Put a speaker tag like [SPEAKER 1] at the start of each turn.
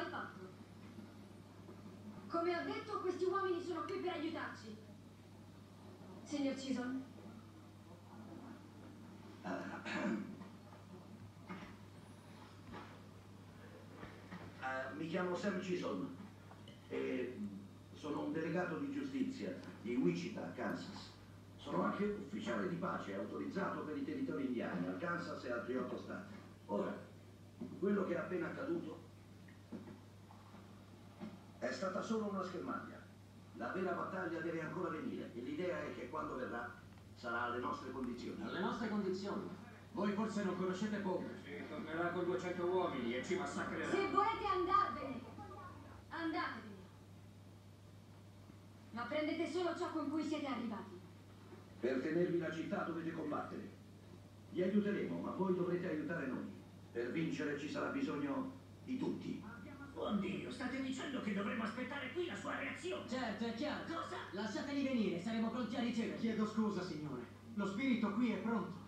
[SPEAKER 1] L'ho fatto. Come ho detto, questi uomini sono qui per aiutarci. Signor Chisholm?
[SPEAKER 2] Eh, mi chiamo Sam Chisholm e sono un delegato di giustizia di Wichita, Kansas. Sono anche ufficiale di pace autorizzato per i territori indiani, al Kansas e altri otto stati. Ora, quello che è appena accaduto stata solo una schermaglia. La vera battaglia deve ancora venire e l'idea è che quando verrà sarà alle nostre condizioni.
[SPEAKER 3] Alle nostre condizioni.
[SPEAKER 4] Voi forse non conoscete Pope.
[SPEAKER 5] Sì, tornerà con 200 uomini e ci massacrerà.
[SPEAKER 1] Se volete andarvene, andatevene. Ma prendete solo ciò con cui siete arrivati.
[SPEAKER 2] Per tenervi la città dovete combattere. Vi aiuteremo, ma voi dovrete aiutare noi. Per vincere ci sarà bisogno di tutti.
[SPEAKER 6] Buon Dio, state dicendo che dovremmo aspettare qui la sua reazione.
[SPEAKER 3] Certo, è chiaro.
[SPEAKER 6] Cosa?
[SPEAKER 3] Lasciateli venire, saremo pronti a riceverli.
[SPEAKER 4] Chiedo scusa, signore. Lo spirito qui è pronto.